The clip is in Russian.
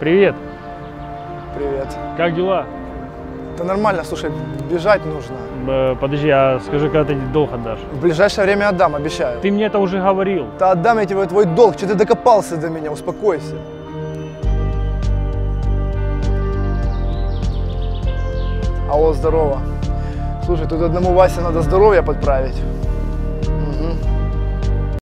Привет. Привет. Как дела? Да нормально, слушай, бежать нужно. Э, подожди, а скажи, когда ты долг отдашь? В ближайшее время отдам, обещаю. Ты мне это уже говорил. Да отдам я тебе твой долг, что ты докопался до меня, успокойся. Алло, здорово. Слушай, тут одному Васе надо здоровье подправить.